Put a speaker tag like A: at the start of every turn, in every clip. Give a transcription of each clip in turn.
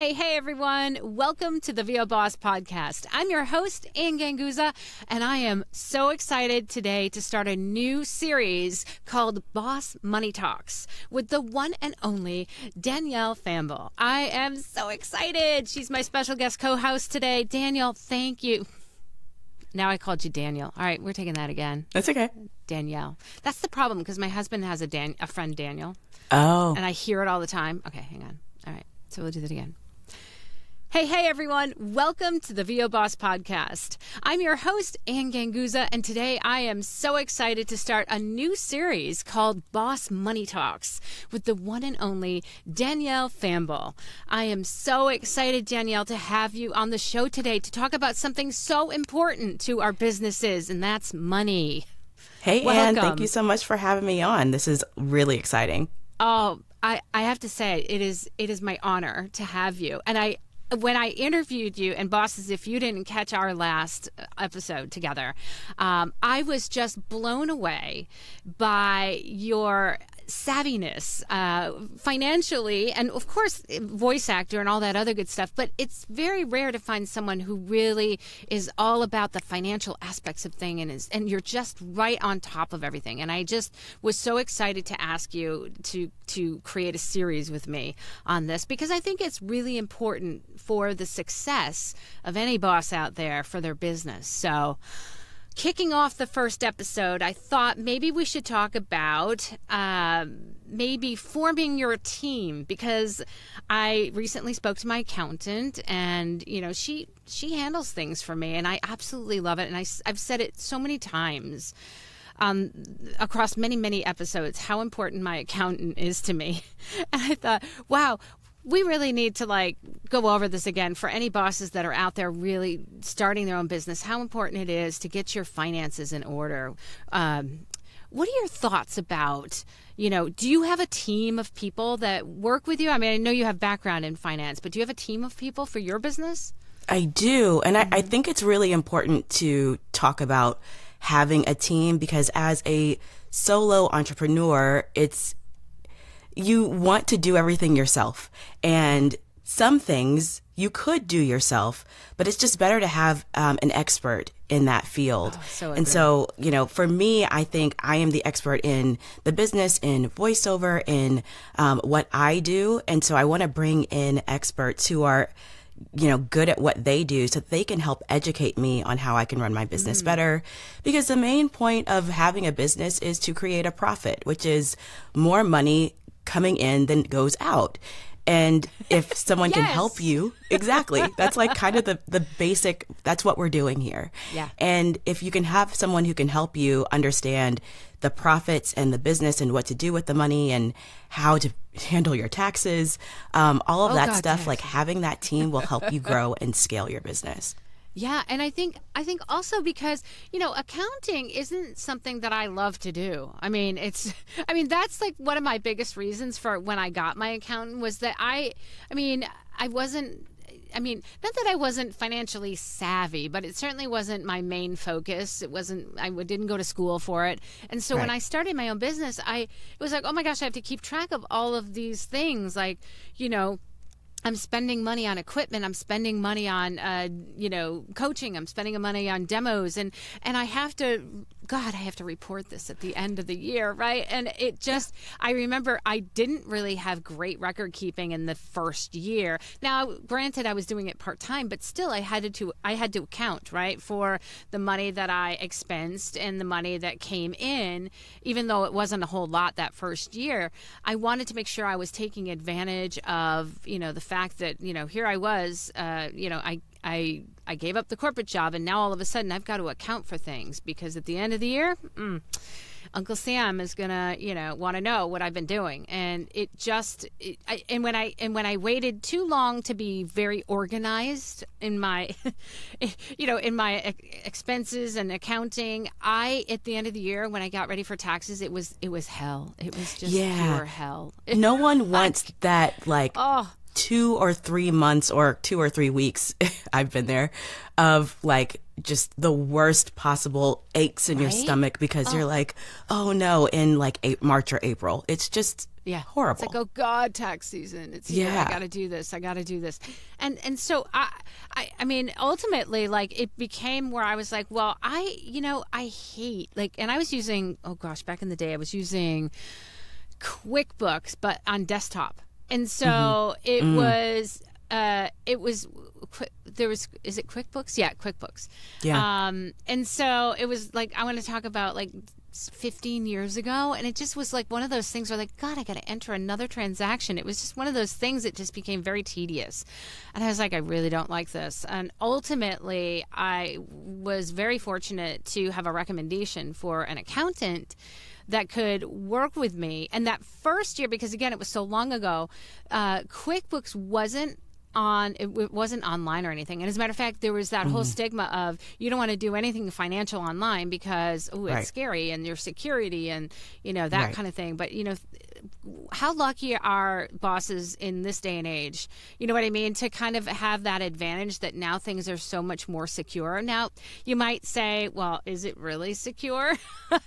A: Hey, hey, everyone. Welcome to the VO Boss podcast. I'm your host, Anne Ganguzza, and I am so excited today to start a new series called Boss Money Talks with the one and only Danielle Famble. I am so excited. She's my special guest co host today. Danielle, thank you. Now I called you Daniel. All right, we're taking that again.
B: That's okay.
A: Danielle. That's the problem because my husband has a, Dan- a friend, Daniel,
B: Oh.
A: and I hear it all the time. Okay, hang on. All right, so we'll do that again. Hey, hey, everyone. Welcome to the VO Boss Podcast. I'm your host, Anne Ganguzza, and today I am so excited to start a new series called Boss Money Talks with the one and only Danielle Famble. I am so excited, Danielle, to have you on the show today to talk about something so important to our businesses, and that's money.
B: Hey,
A: Anne,
B: thank you so much for having me on. This is really exciting.
A: Oh, I, I have to say it is it is my honor to have you. And I when I interviewed you and bosses, if you didn't catch our last episode together, um, I was just blown away by your savviness uh, financially and of course voice actor and all that other good stuff but it's very rare to find someone who really is all about the financial aspects of thing and is and you're just right on top of everything. And i just was so excited to ask you to to create a series with me on this because i think it's really important for the success of any boss out there for their business. So kicking off the first episode, I thought maybe we should talk about um, maybe forming your team because I recently spoke to my accountant, and you know she she handles things for me, and I absolutely love it. And I, I've said it so many times. Um, across many, many episodes, how important my accountant is to me. And I thought, wow, we really need to like go over this again for any bosses that are out there really starting their own business how important it is to get your finances in order um, what are your thoughts about you know do you have a team of people that work with you i mean i know you have background in finance but do you have a team of people for your business
B: I do. And I, I think it's really important to talk about having a team because as a solo entrepreneur, it's you want to do everything yourself. And some things you could do yourself, but it's just better to have um, an expert in that field.
A: so
B: and so, you know, for me, I think I am the expert in the business, in voiceover, in um, what I do. And so I want to bring in experts who are you know, good at what they do so they can help educate me on how I can run my business better. Because the main point of having a business is to create a profit, which is more money coming in than goes out. And if someone can help you, exactly. That's like kind of the, the basic, that's what we're doing here.
A: Yeah.
B: And if you can have someone who can help you understand the profits and the business and what to do with the money and how to handle your taxes, um, all of
A: Oh,
B: that
A: God,
B: stuff,
A: yes.
B: like having that team will help you grow and scale your business.
A: Yeah, and I think I think also because you know accounting isn't something that I love to do. I mean, it's I mean that's like one of my biggest reasons for when I got my accountant was that I I mean I wasn't. I mean, not that I wasn't financially savvy, but it certainly wasn't my main focus. It wasn't. I didn't go to school for it, and so when I started my own business, I it was like, oh my gosh, I have to keep track of all of these things, like you know I'm spending money on equipment. I'm spending money on, uh, you know, coaching. I'm spending money on demos, and and I have to, God, I have to report this at the end of the year, right? And it just, I remember I didn't really have great record keeping in the first year. Now, granted, I was doing it part time, but still, I had to, I had to account, right, for the money that I expensed and the money that came in, even though it wasn't a whole lot that first year. I wanted to make sure I was taking advantage of, you know, the fact that you know here I was, uh, you know, I I I gave up the corporate job, and now all of a sudden I've got to account for things because at the end of the year. Mm, Uncle Sam is gonna, you know, want to know what I've been doing, and it just, it, I, and when I and when I waited too long to be very organized in my, you know, in my ex- expenses and accounting, I at the end of the year when I got ready for taxes, it was it was hell. It was just
B: Yeah.
A: pure hell.
B: No one wants that, like,
A: Oh,
B: two or three months or two or three weeks I've been there of like just the worst possible aches in your stomach because you're oh. like, oh no, in like a- March or April. It's just
A: Yeah,
B: horrible.
A: It's like, oh God, tax season. It's here.
B: Yeah.
A: I got to do this. I got to do this. And and so I, I I mean, ultimately, like it became where I was like, well, I you know I hate like, and I was using oh gosh, back in the day, I was using QuickBooks, but on desktop, and so
B: Mm-hmm.
A: it
B: Mm.
A: was. Uh, it was there was is it QuickBooks? Yeah, QuickBooks.
B: Yeah.
A: Um, and so it was like I want to talk about like 15 years ago and it just was like one of those things where like god i gotta enter another transaction it was just one of those things that just became very tedious and i was like i really don't like this and ultimately i was very fortunate to have a recommendation for an accountant that could work with me and that first year because again it was so long ago uh, quickbooks wasn't on it, it wasn't online or anything and as a matter of fact there was that whole stigma of you don't want to do anything financial online because oh it's
B: Right.
A: scary and your security and you know that
B: Right.
A: kind of thing but you know how lucky are bosses in this day and age you know what i mean to kind of have that advantage that now things are so much more secure? Now you might say well is it really secure?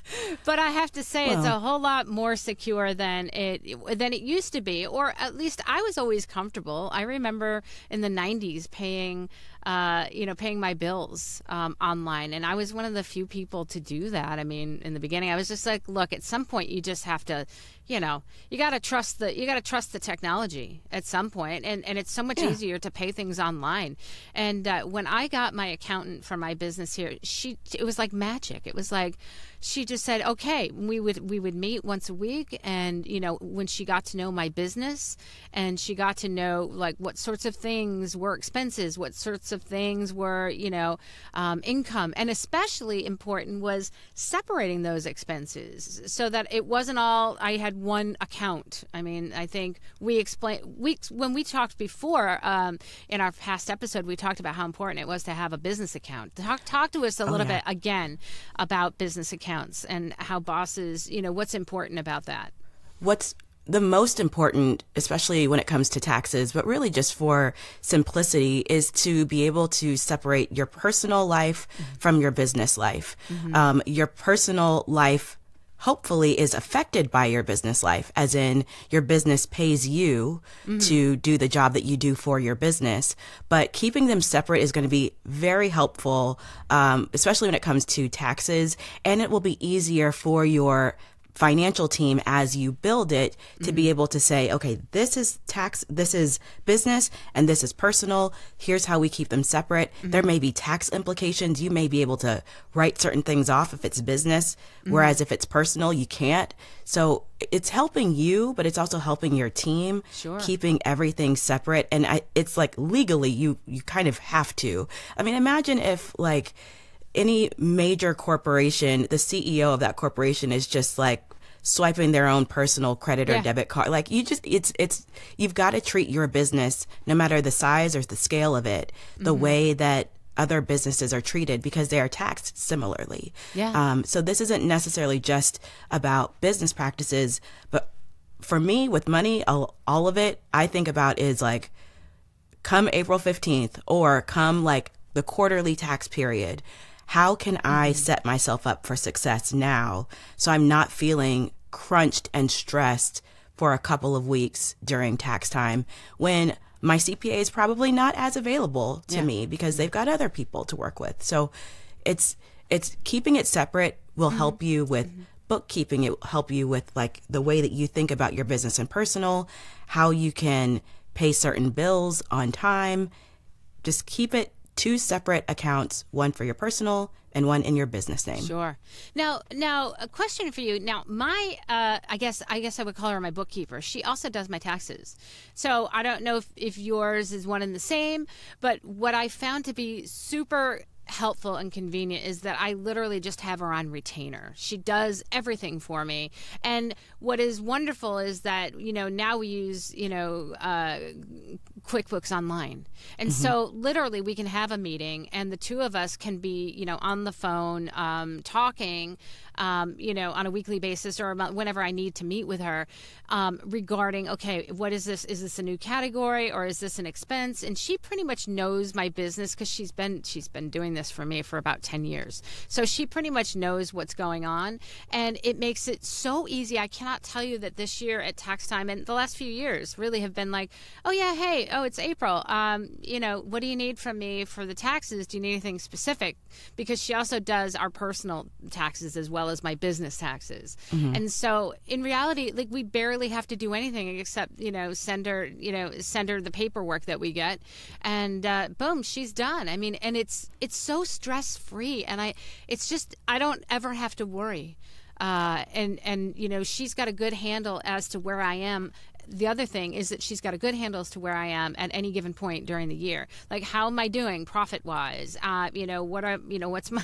A: But i have to say it's a whole lot more secure than it than it used to be or at least i was always comfortable. I remember in the 90s paying uh, you know, paying my bills um, online. And I was one of the few people to do that. I mean, in the beginning, I was just like, look, at some point, you just have to, you know, you got to trust the, you got to trust the technology at some point. and and it's so much
B: Yeah.
A: easier to pay things online. And uh, when I got my accountant for my business here, she, it was like magic. It was like she just said, okay, we would we would meet once a week, and you know, when she got to know my business, and she got to know like what sorts of things were expenses, what sorts of things were you know um, income, and especially important was separating those expenses so that it wasn't all I had one account. I mean, I think we explained we when we talked before um, in our past episode, we talked about how important it was to have a business account. Talk talk to us a little
B: yeah.
A: bit again about business accounts and how bosses, you know, what's important about that.
B: what's the most important, especially when it comes to taxes, but really just for simplicity, is to be able to separate your personal life from your business life. Um, your personal life hopefully is affected by your business life, as in your business pays you to do the job that you do for your business. But keeping them separate is going to be very helpful, um, especially when it comes to taxes, and it will be easier for your financial team as you build it to be mm-hmm. able to say, okay, this is tax, this is business, and this is personal. Here's how we keep them separate. There mm-hmm. may be tax implications. You may be able to write certain things off if it's business, mm-hmm. whereas if it's personal, you can't. So it's helping you, but it's also helping your team,
A: Sure.
B: keeping everything separate. And I, it's like legally, you you kind of have to. I mean, imagine if like any major corporation, the CEO of that corporation is just like swiping their own personal credit or
A: Yeah.
B: debit card. Like you just it's it's you've got to treat your business no matter the size or the scale of it the
A: Mm-hmm.
B: way that other businesses are treated because they are taxed similarly.
A: Yeah.
B: Um, so this isn't necessarily just about business practices, but for me with money, all, all of it I think about is like come April 15th or come like the quarterly tax period, how can I mm-hmm. set myself up for success now so I'm not feeling crunched and stressed for a couple of weeks during tax time when my CPA is probably not as available to me because mm-hmm. they've got other people to work with. So it's it's keeping it separate will help mm-hmm. you with bookkeeping. It will help you with like the way that you think about your business and personal how you can pay certain bills on time. Just keep it two separate accounts one for your personal and one in your business name
A: Sure. Now, now a question for you. Now, my, uh, I guess, I guess I would call her my bookkeeper. She also does my taxes. So I don't know if, if yours is one and the same, but what I found to be super helpful and convenient is that I literally just have her on retainer. She does everything for me. And what is wonderful is that, you know, now we use, you know, uh, QuickBooks Online. And so literally we can have a meeting and the two of us can be, you know, on the phone um, talking, um, you know, on a weekly basis or whenever I need to meet with her um, regarding, okay, what is this? Is this a new category or is this an expense? And she pretty much knows my business because she's been she's been doing this for me for about 10 years. So she pretty much knows what's going on. And it makes it so easy. I cannot tell you that this year at tax time and the last few years really have been like, oh, yeah, hey, oh, it's April. Um, you know, what do you need from me for the taxes? Do you need anything specific? Because she also does our personal taxes as well as my business taxes. Mm-hmm. And so in reality, like we barely have to do anything except, you know, send her, you know, send her the paperwork that we get. And uh, boom, she's done. I mean, and it's it's so stress free. And I it's just I don't ever have to worry. Uh, and and you know she's got a good handle as to where I am the other thing is that she's got a good handle as to where I am at any given point during the year. Like, how am I doing profit wise? Uh, you know, what are, you know, what's my,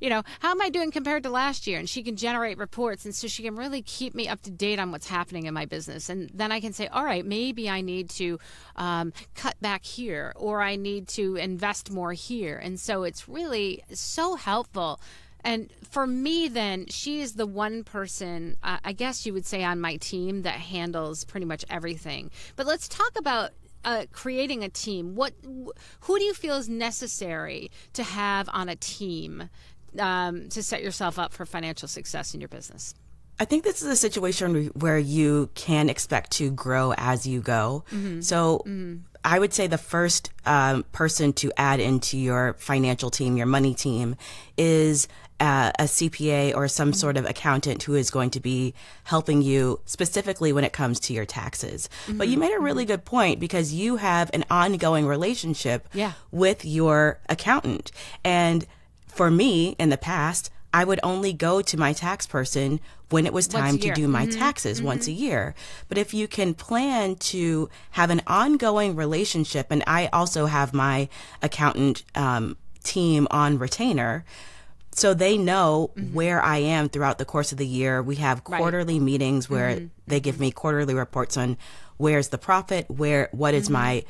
A: you know, how am I doing compared to last year? And she can generate reports. And so she can really keep me up to date on what's happening in my business. And then I can say, all right, maybe I need to um, cut back here or I need to invest more here. And so it's really so helpful and for me, then, she is the one person, uh, I guess you would say, on my team that handles pretty much everything. But let's talk about uh, creating a team. What, who do you feel is necessary to have on a team um, to set yourself up for financial success in your business?
B: I think this is a situation where you can expect to grow as you go. Mm-hmm. So mm-hmm. I would say the first um, person to add into your financial team, your money team, is a, a CPA or some sort of accountant who is going to be helping you specifically when it comes to your taxes. Mm-hmm. But you made a really good point because you have an ongoing relationship yeah. with your accountant. And for me in the past, I would only go to my tax person when it was time to do my mm-hmm. taxes mm-hmm. once a year. But if you can plan to have an ongoing relationship, and I also have my accountant um, team on retainer, so they know mm-hmm. where I am throughout the course of the year. We have quarterly right. meetings where mm-hmm. they give me quarterly reports on where's the profit, where what is mm-hmm. my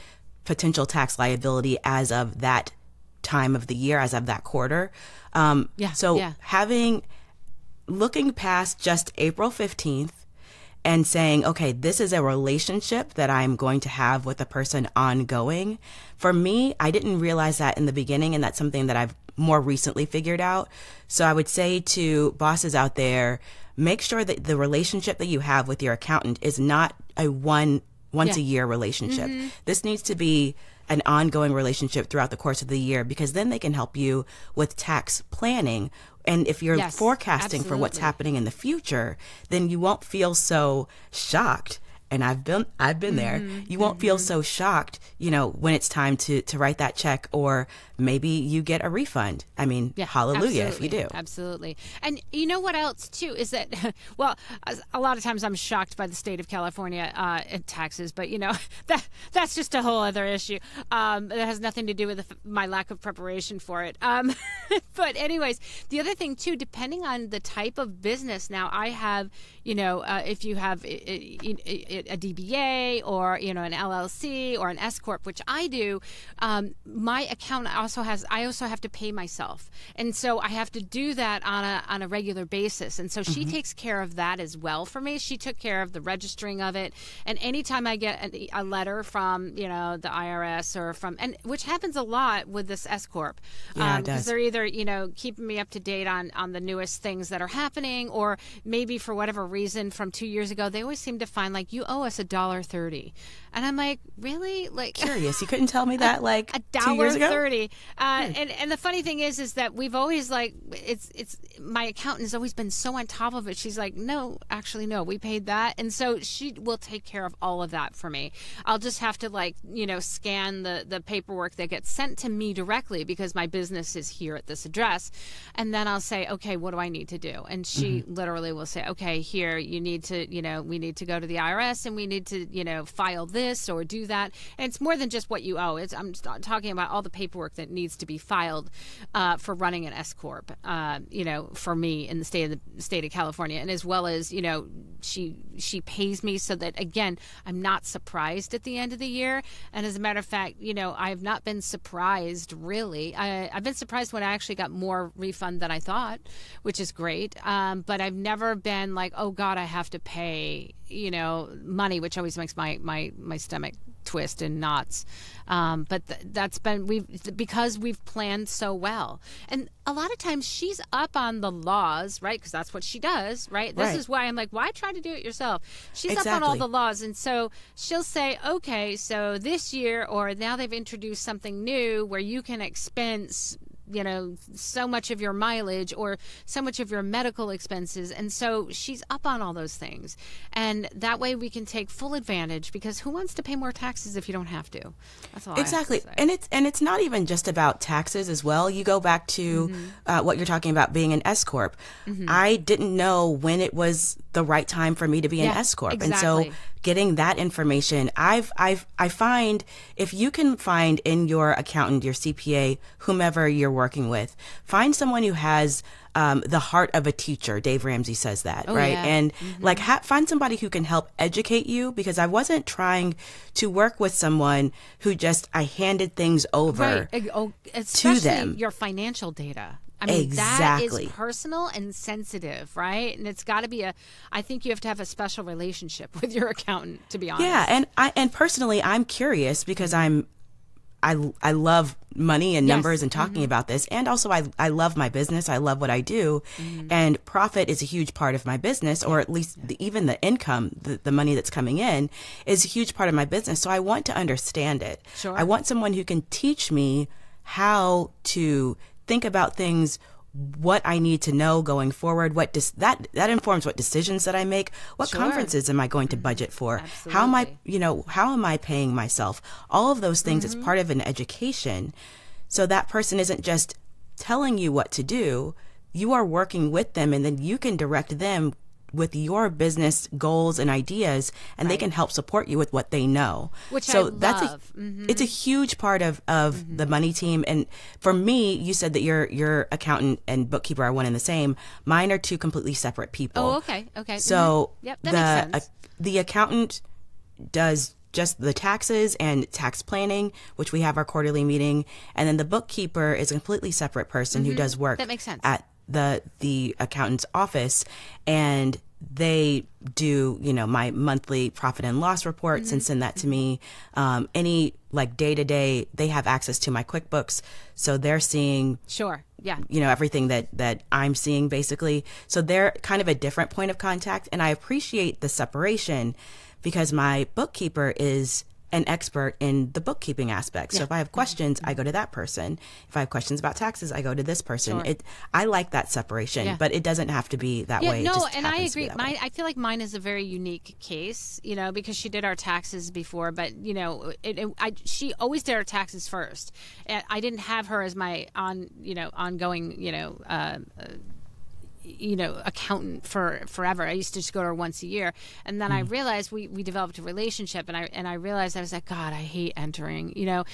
B: potential tax liability as of that time of the year, as of that quarter. Um, yeah. So yeah. having looking past just April fifteenth and saying, okay, this is a relationship that I'm going to have with a person ongoing. For me, I didn't realize that in the beginning, and that's something that I've more recently figured out. So I would say to bosses out there, make sure that the relationship that you have with your accountant is not a one once yeah. a year relationship. Mm-hmm. This needs to be an ongoing relationship throughout the course of the year because then they can help you with tax planning. And if you're yes, forecasting absolutely. for what's happening in the future, then you won't feel so shocked and I've been I've been there. Mm-hmm. You won't mm-hmm. feel so shocked, you know, when it's time to to write that check or maybe you get a refund. I mean, yeah, hallelujah if you do.
A: Absolutely. And you know what else too is that well, a lot of times I'm shocked by the state of California uh, taxes, but you know, that that's just a whole other issue. Um, that has nothing to do with the, my lack of preparation for it. Um, but anyways, the other thing too, depending on the type of business now I have, you know, uh, if you have a, a, DBA or you know an LLC or an S corp, which I do, um, my account also has I also have to pay myself, and so I have to do that on a on a regular basis. And so she mm-hmm. takes care of that as well for me. She took care of the registering of it, and anytime I get a, a letter from you know the IRS or from and which happens a lot with this S corp,
B: yeah, um, because
A: they're either you know keeping me up to date on on the newest things that are happening, or maybe for whatever reason from two years ago they always seem to find like you owe us a dollar thirty, and I'm like really like
B: curious. You couldn't tell me that like
A: a dollar thirty. Uh, hmm. And and the funny thing is, is that we've always like it's it's my accountant has always been so on top of it. She's like, no, actually, no, we paid that, and so she will take care of all of that for me. I'll just have to like you know scan the the paperwork that gets sent to me directly because my business is here at this address, and then I'll say, okay, what do I need to do? And she mm-hmm. literally will say, okay, here you need to you know we need to go to the IRS and we need to you know file this or do that. And it's more than just what you owe. It's I'm talking about all the paperwork that needs to be filed uh, for running an S corp. Uh, you know, for me in the state of the state of California, and as well as you know, she she pays me so that again, I'm not surprised at the end of the year. And as a matter of fact, you know, I have not been surprised really. I, have been surprised when I actually got more refund than I thought, which is great. Um, but I've never been like, oh God, I have to pay you know money which always makes my my my stomach twist in knots. Um, but th- that's been we've because we've planned so well, and a lot of times she's up on the laws, right? Because that's what she does, right? This
B: Right.
A: is why I'm like, why try to do it yourself? She's up on all the laws, and so she'll say, okay, so this year or now they've introduced something new where you can expense you know so much of your mileage or so much of your medical expenses. And so she's up on all those things. And that way we can take full advantage because who wants to pay more taxes if you don't have to? That's all I have to
B: exactly. and it's and it's not even just about taxes as well. You go back to
A: Mm-hmm.
B: uh, what you're talking about being an s corp. I didn't know when it was the right time for me to be an
A: Yeah,
B: s corp and so getting that information i've i've i find if you can find in your accountant your cpa whomever you're working with find someone who has um, the heart of a teacher. Dave ramsey says that right?
A: yeah.
B: and like ha- find somebody who can help educate you because i wasn't trying to work with someone who just i handed things over
A: right. Oh,
B: them.
A: your financial data I mean, that
B: Exactly.
A: is personal and sensitive, right? And it's got to be a. I think you have to have a special relationship with your accountant, to be honest.
B: yeah and i and personally i'm curious because i'm I, I love money and
A: Yes.
B: numbers and talking about this. And also, I, I love my business. I love what I do.
A: Mm-hmm.
B: And profit is a huge part of my business, or at least the, even the income, the, the money that's coming in, is a huge part of my business. So I want to understand it.
A: Sure.
B: I want someone who can teach me how to think about things what I need to know going forward, what dis- that that informs what decisions that I make, what
A: Sure.
B: Conferences am I going to budget for, how am I, you know, how am I paying myself? All of those things
A: Mm-hmm.
B: is part of an education. So that person isn't just telling you what to do, you are working with them and then you can direct them with your business goals and ideas and they can help support you with what they know.
A: Which
B: so
A: I
B: that's
A: love. Mm-hmm.
B: a it's a huge part of of the money team and for me you said that your your accountant and bookkeeper are one and the same. Mine are two completely separate people.
A: Oh, okay, okay.
B: So
A: Mhm. Yep, that
B: the
A: makes sense.
B: uh, the accountant does just the taxes and tax planning, which we have our quarterly meeting, and then the bookkeeper is a completely separate person who does work
A: Mm-hmm. That makes sense.
B: at the the accountant's office and they do you know my monthly profit and loss reports
A: Mm-hmm.
B: and send that to me um, any like day to day they have access to my quickbooks so they're seeing
A: Sure. Yeah.
B: you know everything that that I'm seeing basically. So they're kind of a different point of contact, and I appreciate the separation because my bookkeeper is an expert in the bookkeeping aspect. So if I have questions, I go to that person. If I have questions about taxes, I go to this person.
A: Sure.
B: It I like that separation,
A: Yeah.
B: but it doesn't have to be that
A: Yeah,
B: way.
A: No, and I
B: happens to be
A: agree. Mine. I feel like mine is a very unique case, you know, because she did our taxes before, but you know, it, it, I, she always did our taxes first. I didn't have her as my on, you know, ongoing, you know, uh, uh, you know, accountant for forever. I used to just go to her once a year, and then I realized we we developed a relationship, and I and I realized I was like, God, I hate entering. You know,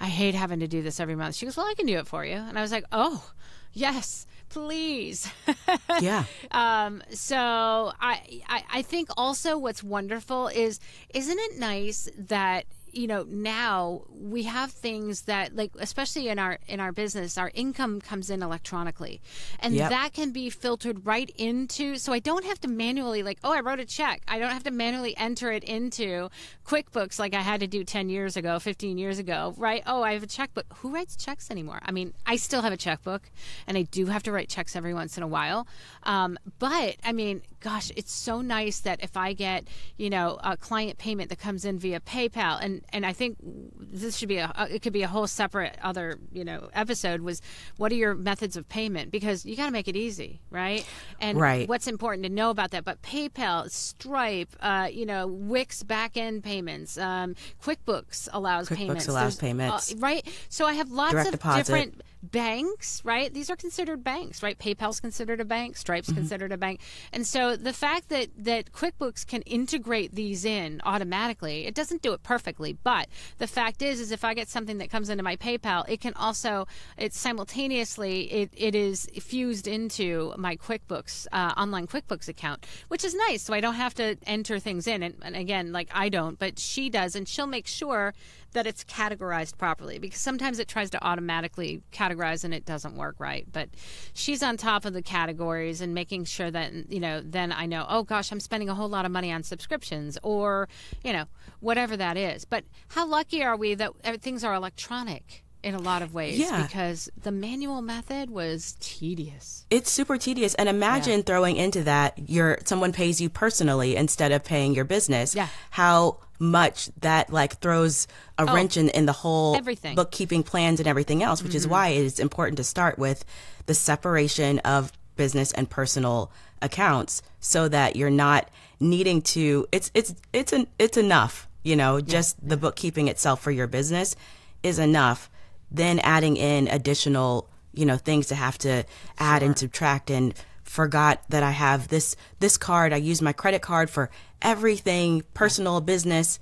A: I hate having to do this every month. She goes, Well, I can do it for you, and I was like, Oh, yes, please.
B: yeah.
A: Um, so I, I I think also what's wonderful is isn't it nice that you know now we have things that like especially in our in our business our income comes in electronically. And
B: Yep.
A: that can be filtered right into so I don't have to manually like oh I wrote a check. I don't have to manually enter it into QuickBooks like I had to do 10 years ago 15 years ago right? Oh I have a checkbook. Who writes checks anymore? I mean I still have a checkbook and I do have to write checks every once in a while. Um, but I mean gosh it's so nice that if I get you know a client payment that comes in via PayPal and and I think this should be a it could be a whole separate other you know episode was what are your methods of payment because you got to make it easy right and
B: Right.
A: what's important to know about that but PayPal Stripe uh, you know Wix back end payments um, QuickBooks allows
B: QuickBooks
A: payments
B: allows
A: There's,
B: payments.
A: uh, right so I have lots
B: Direct
A: of
B: deposit.
A: different banks, right? These are considered banks, right? PayPal's considered a bank, Stripe's
B: Mm-hmm.
A: considered a bank. And so the fact that that QuickBooks can integrate these in automatically, it doesn't do it perfectly, but the fact is is if I get something that comes into my PayPal, it can also it's simultaneously it, it is fused into my QuickBooks uh, online QuickBooks account, which is nice. So I don't have to enter things in and, and again, like I don't, but she does and she'll make sure that it's categorized properly because sometimes it tries to automatically categorize and it doesn't work right. But she's on top of the categories and making sure that, you know, then I know, oh gosh, I'm spending a whole lot of money on subscriptions or, you know, whatever that is. But how lucky are we that uh, things are electronic? In a lot of ways
B: Yeah.
A: because the manual method was tedious.
B: It's super tedious. And imagine throwing into that your someone pays you personally instead of paying your business.
A: Yeah.
B: How much that like throws a oh, wrench in, in the whole
A: Everything.
B: bookkeeping plans and everything else, which is mm-hmm. why it is important to start with the separation of business and personal accounts so that you're not needing to it's it's it's an it's enough, you know, just the bookkeeping itself for your business is enough. Then adding in additional, you know, things to have to add and subtract and forgot that I have this this card. I use my credit card for everything, personal, business.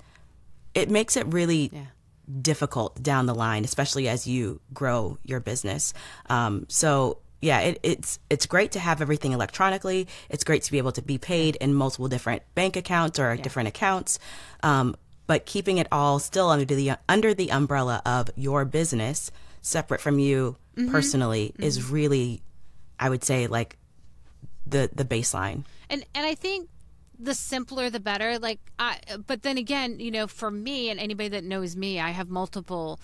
B: It makes it really difficult down the line, especially as you grow your business. Um, so yeah, it, it's it's great to have everything electronically. It's great to be able to be paid in multiple different bank accounts or different accounts, um, but keeping it all still under the under the umbrella of your business, separate from you mm-hmm. personally, mm-hmm. is really, I would say, like the the baseline.
A: and and I think the simpler the better. Like, I but then again, you know, for me and anybody that knows me, I have multiple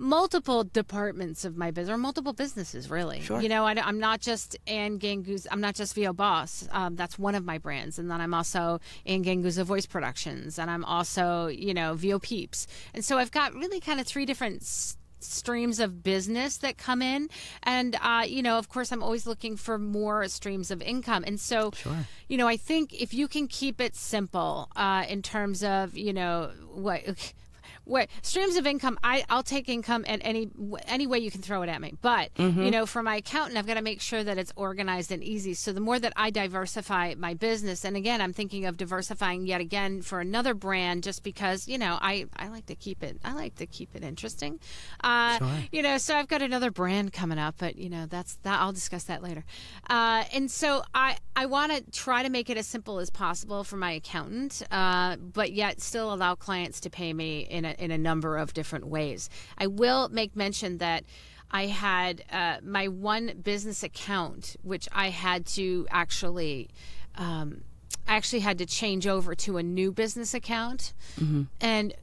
A: multiple departments of my business or multiple businesses really.
B: Sure.
A: you know I, am not just Anne Ganguzza I'm not just VO Boss. Um, that's one of my brands. And then I'm also Anne Ganguzza Voice Productions. And I'm also you know VO Peeps. And so I've got really kind of three different streams of business that come in. And uh, you know of course i'm always looking for more streams of income. And so you know i think if you can keep it simple uh, in terms of you know what what streams of income I, i'll take income at any any way you can throw it at me. But you know for my accountant i've got to make sure that it's organized and easy. So the more that i diversify my business and again i'm thinking of diversifying yet again for another brand just because you know i i like to keep it i like to keep it interesting. Uh, you know so i've got another brand coming up but you know that's that i'll discuss that later. Uh, and so i i want to try to make it as simple as possible for my accountant uh, but yet still allow clients to pay me in a, in a number of different ways. I will make mention that I had uh, my one business account, which I had to actually, um, I actually had to change over to a new business account, and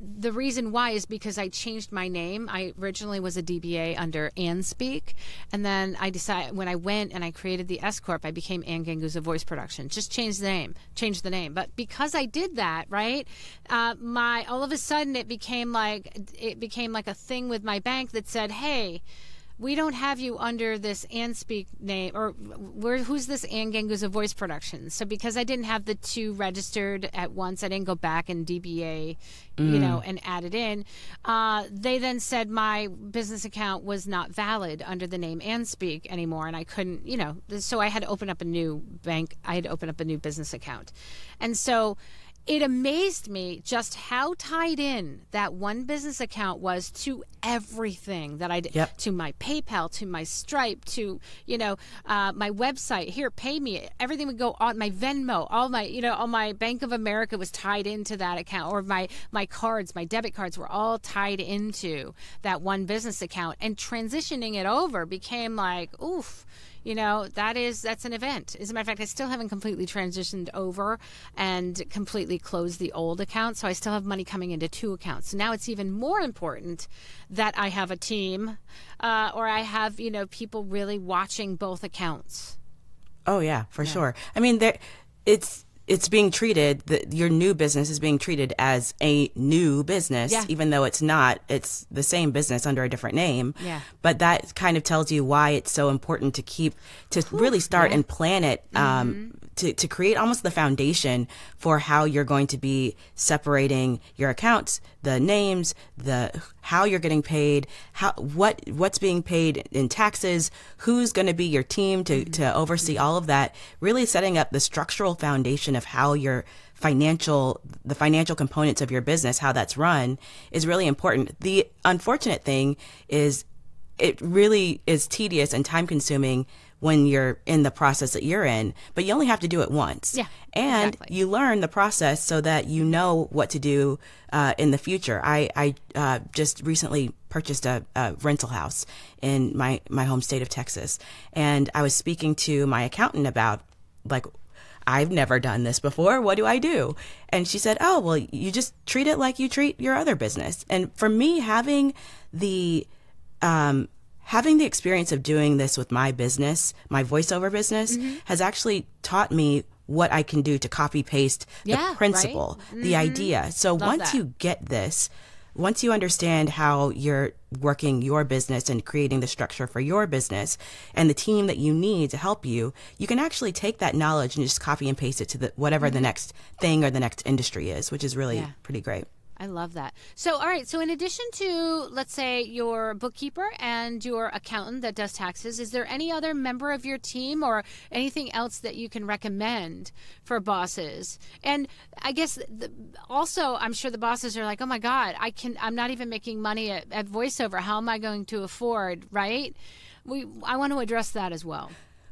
A: the reason why is because I changed my name. I originally was a DBA under Ann Speak, and then I decided when I went and I created the S corp, I became Anne Ganguzza Voice Production. Just changed the name, changed the name. But because I did that, right, uh, my all of a sudden it became like it became like a thing with my bank that said, "Hey." We don't have you under this Ann Speak name, or where, who's this Anne Ganguzza Voice Productions? So because I didn't have the two registered at once, I didn't go back and DBA, you know, and add it in. Uh, they then said my business account was not valid under the name Ann Speak anymore, and I couldn't, you know, so I had to open up a new bank. I had to open up a new business account, and so it amazed me just how tied in that one business account was to everything that I did
B: Yep.
A: to my PayPal, to my Stripe, to you know uh, my website. Here, pay me. Everything would go on my Venmo. All my you know all my Bank of America was tied into that account, or my my cards, my debit cards were all tied into that one business account. And transitioning it over became like oof you know that is that's an event. As a matter of fact i still haven't completely transitioned over and completely closed the old account so i still have money coming into two accounts. So now it's even more important that i have a team uh, or i have you know people really watching both accounts.
B: Oh yeah, for sure. I mean, there, it's it's being treated. The, your new business is being treated as a new business,
A: Yeah.
B: even though it's not. It's the same business under a different name.
A: Yeah.
B: But that kind of tells you why it's so important to keep to really start and plan it. Um, to, to create almost the foundation for how you're going to be separating your accounts, the names, the how you're getting paid, how what what's being paid in taxes, who's going to be your team to mm-hmm. to oversee all of that, really setting up the structural foundation of how your financial the financial components of your business, how that's run is really important. The unfortunate thing is it really is tedious and time consuming when you're in the process that you're in, but you only have to do it once.
A: Yeah,
B: And
A: exactly.
B: you learn the process so that you know what to do uh, in the future. I, I uh, just recently purchased a, a rental house in my, my home state of Texas. And I was speaking to my accountant about, like, I've never done this before. What do I do? And she said, Oh, well, you just treat it like you treat your other business. And for me, having the, um, having the experience of doing this with my business, my voiceover business,
A: Mm-hmm.
B: has actually taught me what I can do to copy paste
A: Yeah,
B: the
A: right? Mm-hmm.
B: principle, the idea. So once
A: that.
B: you get this, once you understand how you're working your business and creating the structure for your business and the team that you need to help you, you can actually take that knowledge and just copy and paste it to the whatever the next thing or the next industry is, which is really
A: Mm-hmm. Yeah.
B: pretty great.
A: I love that. So, all right. So, in addition to, let's say, your bookkeeper and your accountant that does taxes, is there any other member of your team or anything else that you can recommend for bosses? And I guess the, also, I'm sure the bosses are like, "Oh my God, I can. I'm not even making money at, at voiceover. How am I going to afford?" Right? We. I want to address that as well.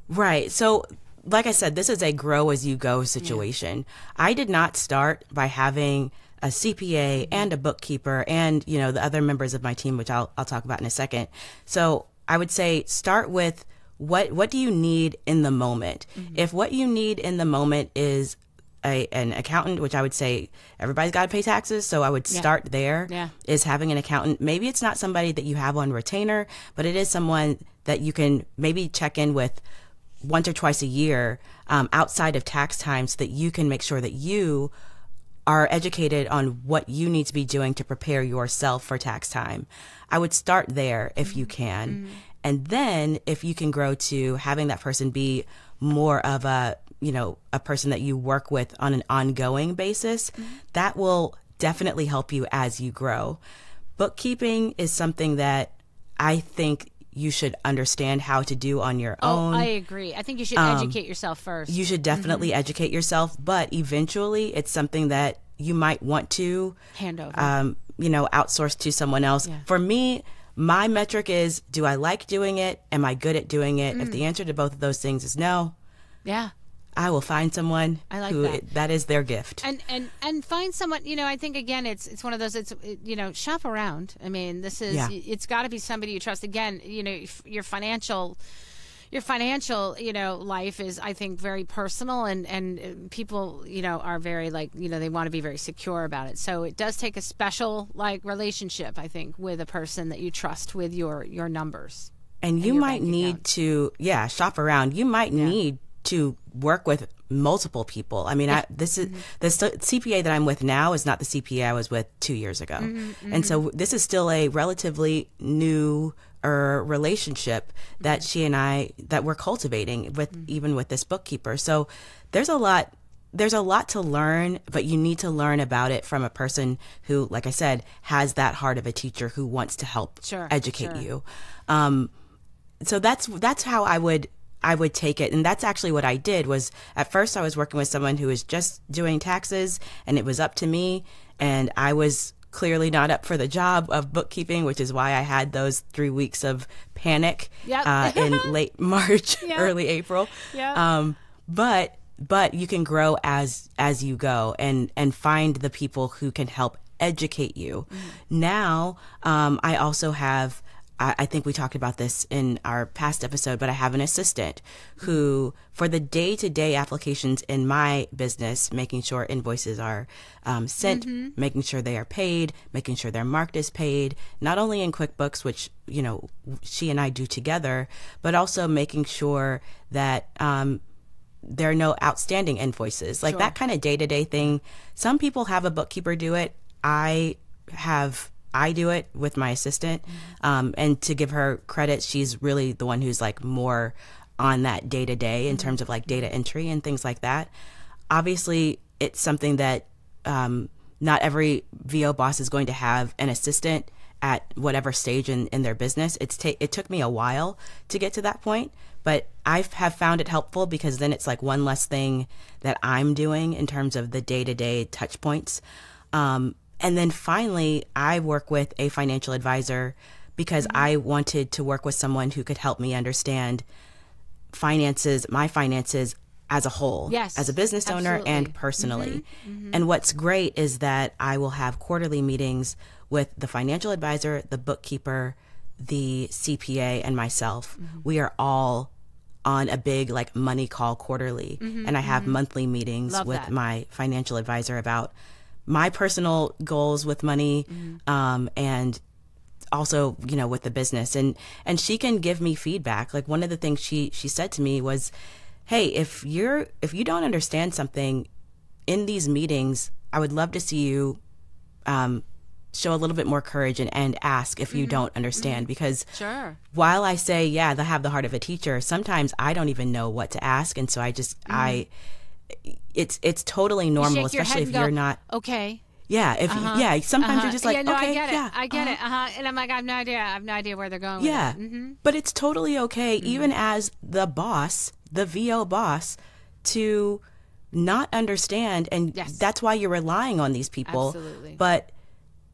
B: Right. So, like I said, this is a grow as you go situation. I did not start by having a CPA and a bookkeeper and, you know, the other members of my team, which I'll, I'll talk about in a second. So I would say start with what, what do you need in the moment? If what you need in the moment is a, an accountant, which I would say everybody's got to pay taxes. So I would start there.
A: Yeah.
B: Is having an accountant. Maybe it's not somebody that you have on retainer, but it is someone that you can maybe check in with once or twice a year um, outside of tax time so that you can make sure that you are educated on what you need to be doing to prepare yourself for tax time. I would start there if you mm-hmm. can. Mm-hmm. And then if you can grow to having that person be more of a, you know, a person that you work with on an ongoing basis, mm-hmm. that will definitely help you as you grow. Bookkeeping is something that I think you should understand how to do on your
A: Oh,
B: own
A: I agree. I think you should educate yourself first.
B: you should definitely educate yourself, but eventually it's something that you might want to
A: Hand over.
B: um, you know, outsource to someone else. For me, my metric is do I like doing it? Am I good at doing it? If
A: Mm.
B: the answer to both of those things is no,
A: yeah.
B: I will find someone
A: I like
B: who
A: that.
B: that is their gift.
A: and and and find someone you know i think again it's it's one of those it's you know shop around i mean this is
B: Yeah.
A: it's got to be somebody you trust again you know your financial your financial you know life is i think very personal and and uh, people you know are very like you know they want to be very secure about it so it does take a special like relationship i think with a person that you trust with your your numbers
B: and you might need
A: account.
B: to yeah shop around you might need to work with multiple people i mean I, this is
A: Mm-hmm.
B: the cpa that i'm with now is not the cpa i was with two years ago
A: Mm-hmm,
B: and so this is still a relatively new relationship that
A: Mm-hmm.
B: she and i that we're cultivating with even with this bookkeeper so there's a lot there's a lot to learn, but you need to learn about it from a person who, like I said, has that heart of a teacher who wants to help
A: Sure,
B: educate
A: sure.
B: you. Um, so that's that's how I would I would take it, and that's actually what I did. Was at first I was working with someone who was just doing taxes, and it was up to me, and I was clearly not up for the job of bookkeeping, which is why I had those three weeks of panic
A: Yep.
B: uh, in late March,
A: Yeah.
B: early April.
A: Yeah.
B: Um, but but you can grow as as you go and and find the people who can help educate you. Now, um, I also have. I I think we talked about this in our past episode, but I have an assistant who, for the day to day applications in my business, making sure invoices are um, sent, making sure they are paid, making sure they're marked as paid, not only in QuickBooks, which, you know, she and I do together, but also making sure that um, there are no outstanding invoices. Like that kind of day-to-day thing. Some people have a bookkeeper do it. I have i do it with my assistant um, and to give her credit she's really the one who's like more on that day-to-day in terms of like data entry and things like that. Obviously it's something that um, not every vo boss is going to have an assistant at whatever stage in, in their business. It's ta- it took me a while to get to that point but I have found it helpful because then it's like one less thing that I'm doing in terms of the day to day touch points. Um, and then finally, I work with a financial advisor because I wanted to work with someone who could help me understand finances, my finances as a whole,
A: Yes,
B: as a business owner
A: absolutely. Mm-hmm,
B: and personally. And what's great is that I will have quarterly meetings with the financial advisor, the bookkeeper, the CPA, and myself.
A: Mm-hmm.
B: We are all on a big like money call quarterly, and I have monthly meetings
A: Mm-hmm, Love
B: with
A: that.
B: my financial advisor about my personal goals with money,
A: Mm-hmm.
B: um, and also you know with the business and and she can give me feedback like one of the things she she said to me was hey if you're if you don't understand something in these meetings i would love to see you um show a little bit more courage and, and ask if you don't understand because
A: Sure.
B: while I say, yeah, they have the heart of a teacher, sometimes I don't even know what to ask. And so I just, I, it's, it's totally normal, especially if you're not,
A: Okay.
B: yeah, if, yeah, sometimes
A: Uh-huh.
B: you're just like,
A: yeah, no,
B: okay,
A: I get it.
B: yeah,
A: I get
B: uh-huh.
A: it. Uh-huh. And I'm like, I have no idea. I have no idea where they're going. with
B: Yeah.
A: Mm-hmm.
B: But it's totally okay, even as the boss, the VO boss, to not understand. And
A: Yes.
B: that's why you're relying on these people.
A: Absolutely.
B: But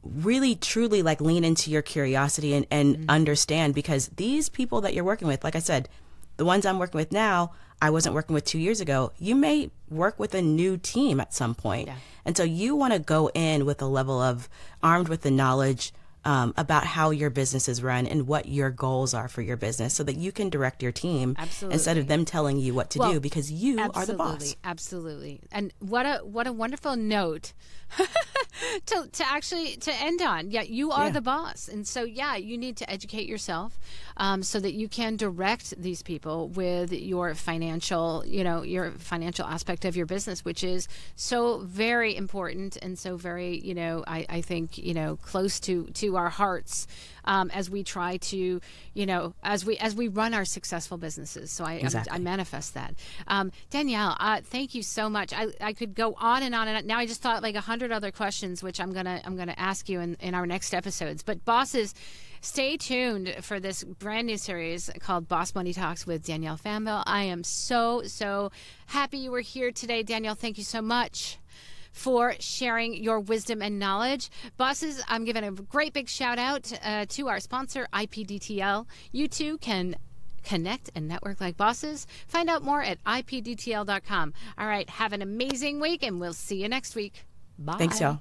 B: really, truly, like lean into your curiosity and, and
A: Mm-hmm.
B: understand because these people that you're working with, like I said, the ones I'm working with now, I wasn't working with two years ago. You may work with a new team at some point.
A: Yeah.
B: And so you want to go in with a level of armed with the knowledge um, about how your business is run and what your goals are for your business so that you can direct your team instead of them telling you what to
A: Well,
B: do because you are the boss.
A: Absolutely, absolutely. And what a what a wonderful note to to actually to end on. Yeah, you are
B: Yeah.
A: the boss, and so yeah, you need to educate yourself um, so that you can direct these people with your financial, you know, your financial aspect of your business, which is so very important and so very, you know, I, I think you know close to to our hearts um, as we try to, you know, as we as we run our successful businesses. So I
B: Exactly.
A: I manifest that. Um, Danielle, uh, thank you so much. I, I could go on and on and on. Now I just thought like a hundred other questions, which I'm gonna I'm gonna ask you in, in our next episodes. But bosses, stay tuned for this brand new series called Boss Money Talks with Danielle Famble. I am so so happy you were here today, Danielle. Thank you so much for sharing your wisdom and knowledge. Bosses, I'm giving a great big shout out uh, to our sponsor, IPDTL. You too can connect and network like bosses. Find out more at ipdtl.com. All right, have an amazing week, and we'll see you next week. Bye.
B: Thanks, y'all.